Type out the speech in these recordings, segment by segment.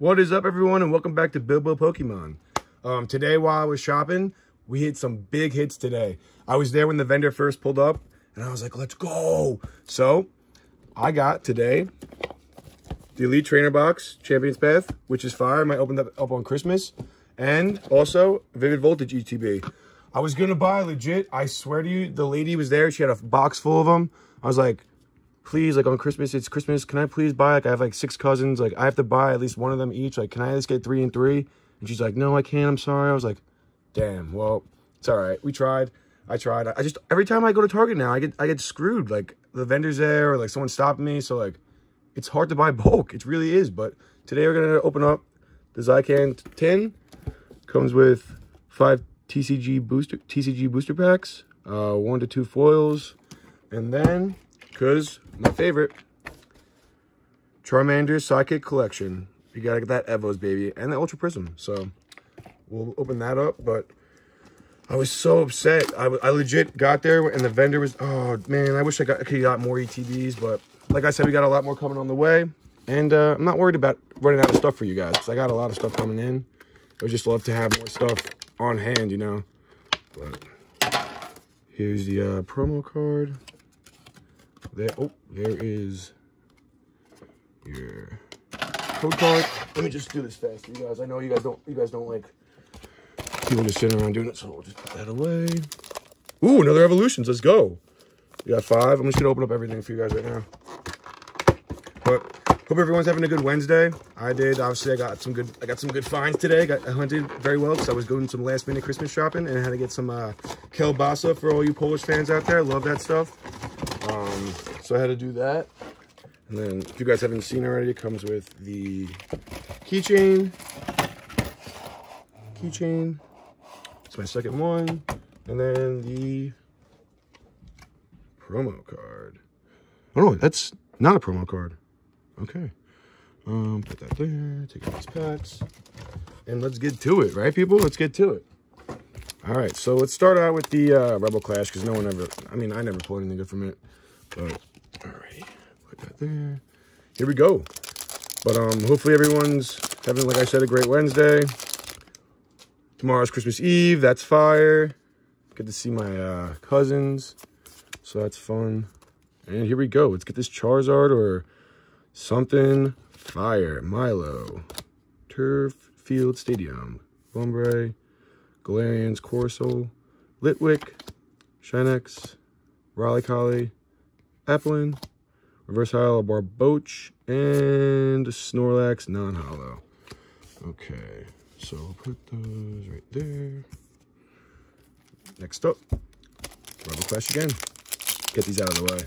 What is up, everyone, and welcome back to Billbo Pokemon. Um, today, while I was shopping, we hit some big hits today. I was there when the vendor first pulled up, and I was like, let's go. So, I got today the Elite Trainer Box Champion's Path, which is fire. I might open that up on Christmas. And also, Vivid Voltage ETB. I was going to buy legit. I swear to you, the lady was there. She had a box full of them. I was like, please, like on Christmas, it's Christmas. Can I please buy, like I have like six cousins. Like I have to buy at least one of them each. Like, can I least get three and three? And she's like, no, I can't. I'm sorry. I was like, damn, well, it's all right. We tried. I tried. I just, every time I go to Target now, I get, I get screwed. Like the vendor's there or like someone stopping me. So like, it's hard to buy bulk. It really is. But today we're to open up the Zacian 10. Comes with five TCG booster, TCG booster packs, uh, one to two foils. And then, because my favorite, Charmander Sidekick Collection. You gotta get that Evos, baby. And the Ultra Prism. So, we'll open that up. But I was so upset. I, I legit got there and the vendor was, oh man, I wish I, got, could got more ETBs. But like I said, we got a lot more coming on the way. And uh, I'm not worried about running out of stuff for you guys. I got a lot of stuff coming in. I would just love to have more stuff on hand, you know. But here's the uh, promo card. There, oh, there is your code card. Let me just do this fast, you guys. I know you guys don't, you guys don't like people just sitting around doing it, so we'll just put that away. Ooh, another evolutions. Let's go. We got five. I'm just gonna open up everything for you guys right now. But hope everyone's having a good Wednesday. I did. Obviously, I got some good. I got some good finds today. Got I hunted very well because I was doing some last minute Christmas shopping and I had to get some uh, kielbasa for all you Polish fans out there. Love that stuff. Um, so I had to do that. And then, if you guys haven't seen already, it comes with the keychain. Keychain. It's my second one. And then the promo card. Oh no, that's not a promo card. Okay. Um, put that there, take out these packs, and let's get to it, right, people? Let's get to it. All right, so let's start out with the uh, Rebel Clash, because no one ever, I mean, I never pulled anything good from it, but, all right, put that there. Here we go. But um, hopefully everyone's having, like I said, a great Wednesday. Tomorrow's Christmas Eve, that's fire. Get to see my uh, cousins, so that's fun. And here we go. Let's get this Charizard or something fire. Milo, Turffield Stadium, Lumbre, Galarians, Corso, Litwick, Shinx, Raleigh Applin, Reversal Barboach, and Snorlax non-hollow. Okay, so we'll put those right there. Next up, Rebel Clash again. Get these out of the way.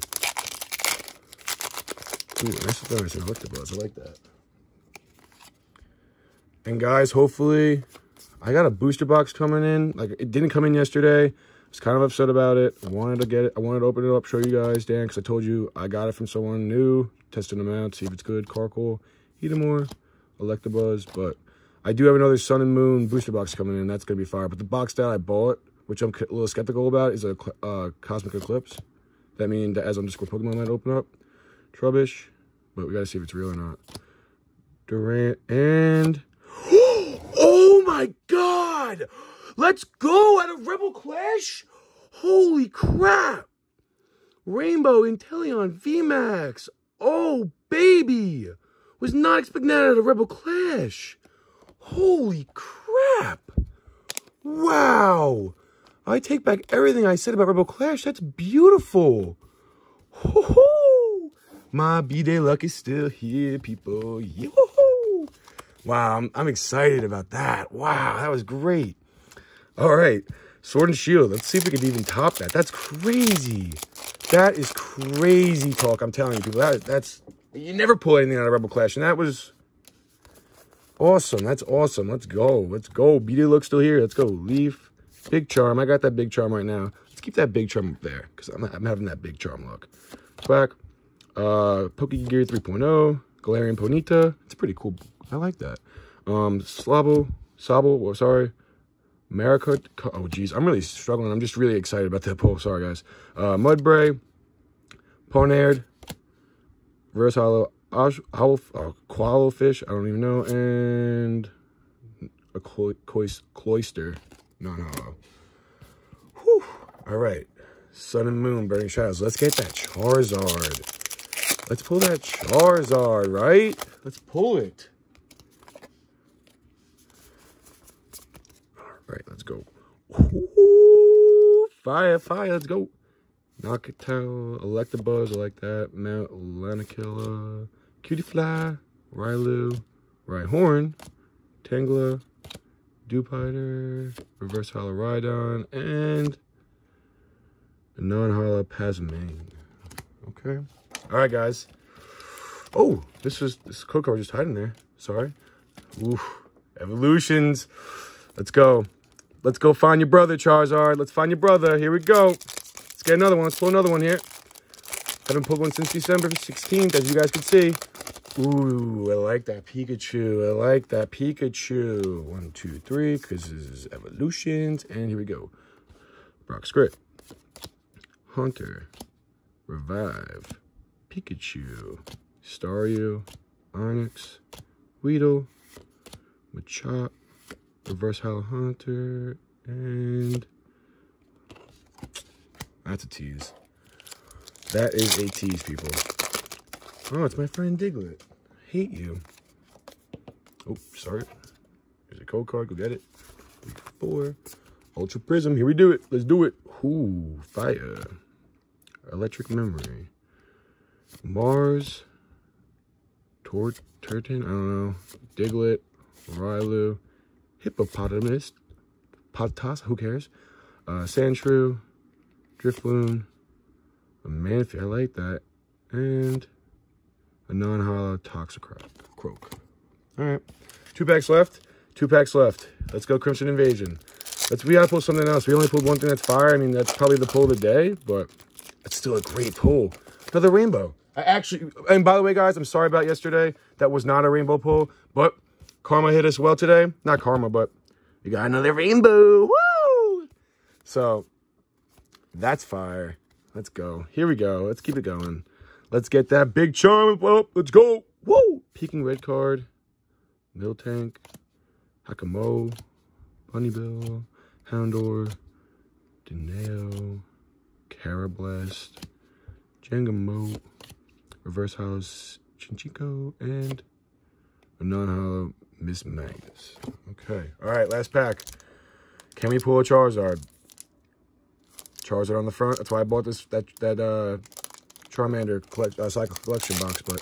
Ooh, nice and electabuzz. I like that. And guys, hopefully, I got a booster box coming in. Like, it didn't come in yesterday. Was kind of upset about it. I wanted to get it. I wanted to open it up, show you guys, Dan, because I told you I got it from someone new. Testing them out, see if it's good. Carkol, Heatmor, Electabuzz. But I do have another Sun and Moon booster box coming in. That's going to be fire. But the box that I bought, which I'm a little skeptical about, is a uh, Cosmic Eclipse. That means that as underscore Pokemon might open up. Trubbish, but we gotta see if it's real or not. Durant and oh my god! Let's go out of Rebel Clash! Holy crap! Rainbow Inteleon VMAX. Oh baby! Was not expecting that out of Rebel Clash. Holy crap! Wow! I take back everything I said about Rebel Clash. That's beautiful. My B-Day luck is still here, people. Yoo-hoo! Wow, I'm, I'm excited about that. Wow, that was great. All right, Sword and Shield. Let's see if we can even top that. That's crazy. That is crazy talk. I'm telling you, people. That, that's you never pull anything out of Rebel Clash, and that was awesome. That's awesome. Let's go. Let's go. B-Day luck still here. Let's go. Leaf. Big Charm. I got that Big Charm right now. Let's keep that Big Charm up there because I'm, I'm, having that Big Charm look. Quack. Uh, Pokegear 3.0. Galarian Ponyta. It's pretty cool. I like that. Um, Slabo. Sabo. Sorry. Maricot. Oh, geez. I'm really struggling. I'm just really excited about that pull. Sorry, guys. Uh, Mudbray. Ponard. Reverse Hollow. owl, owl, uh, qualo fish. I don't even know. And a Cloyster. Non-hollow. Whew. All right. Sun and Moon, Burning Shadows. Let's get that Charizard. Let's pull that Charizard, right? Let's pull it. All right, let's go. Ooh, fire, fire, let's go. Noctowl, Electabuzz, I like that. Mount Lanakila, Cutiefly, Riolu, Rhyhorn, Tangela, Dewpider, Reverse Hollow Rhydon, and a non-hollow Pasmane. Okay. All right, guys. Oh, this was this Coco was just hiding there. Sorry. Oof. Evolutions. Let's go. Let's go find your brother, Charizard. Let's find your brother. Here we go. Let's get another one. Let's pull another one here. Haven't pulled one since December 16th, as you guys can see. Ooh, I like that Pikachu. I like that Pikachu. One, two, three, because this is evolutions. And here we go. Brock's Grit. Haunter. Revive. Pikachu. Staryu. Onix. Weedle. Machop. Reverse Hollow Haunter. And that's a tease. That is a tease, people. Oh, it's my friend Diglett. Hate you. Oh, sorry. There's a code card. Go get it. Three, four. Ultra Prism. Here we do it. Let's do it. Ooh, fire. Electric Memory. Mars. Tor Turton. I don't know. Diglett. Riolu. Hippopotamus. Potas. Who cares? Uh, Sandshrew. Drifloon, a Manphy, I like that, and a non-hollow Toxicroak. Croak. All right, two packs left, two packs left. Let's go Crimson Invasion. Let's, we gotta pull something else. We only pulled one thing that's fire. I mean, that's probably the pull of the day, but it's still a great pull. Another rainbow. I actually, and by the way, guys, I'm sorry about yesterday. That was not a rainbow pull, but Karma hit us well today. Not Karma, but we got another rainbow. Woo! So that's fire. Let's go. Here we go. Let's keep it going. Let's get that big charm up. Let's go. Woo! Peeking red card. Miltank. Hakamo. Bunnybill. Houndour. Dineo. Karrablast. Jengamote. Reverse House. Chinchico. And non-hollow Miss Magnus. Okay. All right, last pack. Can we pull a Charizard? Charizard on the front. That's why I bought this that that uh, Charmander collect, uh, cycle collection box. But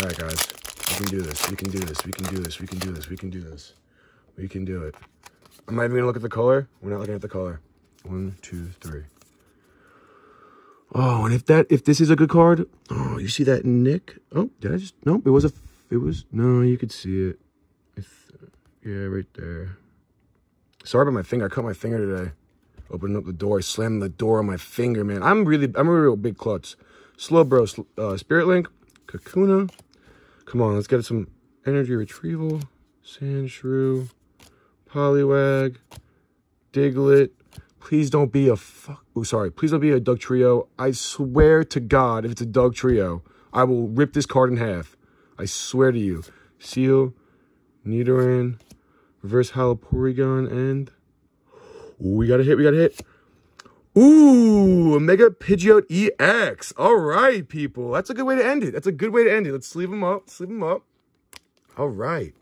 all right, guys, we can do this. We can do this. We can do this. We can do this. We can do this. We can do it. I'm not even gonna look at the color. We're not looking at the color. One, two, three. Oh, and if that if this is a good card, oh, you see that Nick? Oh, did I just? Nope. It was a. It was no. You could see it. If, yeah, right there. Sorry about my finger. I cut my finger today. Opening up the door, slamming the door on my finger, man. I'm really, I'm a real big klutz. Slowbro, uh, Spirit Link, Kakuna. Come on, let's get some energy retrieval. Sandshrew, Poliwag, Diglett. Please don't be a fuck. Oh, sorry. Please don't be a Dugtrio. I swear to God, if it's a Dugtrio, I will rip this card in half. I swear to you. Seel, Nidoran, Reverse Hollow and Ooh, we got a hit. We got a hit. Ooh, Mega Pidgeot EX. All right, people. That's a good way to end it. That's a good way to end it. Let's sleeve them up. Sleeve them up. All right.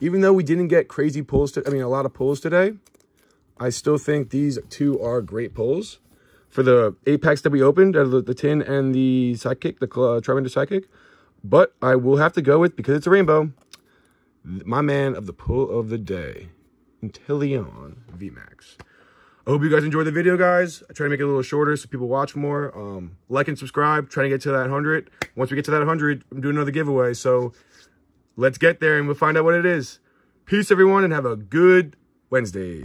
Even though we didn't get crazy pulls, I mean, a lot of pulls today, I still think these two are great pulls. For the eight packs that we opened, the, the tin and the sidekick, the uh, Charmander Psychic. But I will have to go with, because it's a rainbow, my man of the pull of the day, Inteleon VMAX. I hope you guys enjoyed the video, guys. I try to make it a little shorter so people watch more. Um, like and subscribe. Trying to get to that 100. Once we get to that 100, I'm doing another giveaway. So let's get there and we'll find out what it is. Peace, everyone, and have a good Wednesday.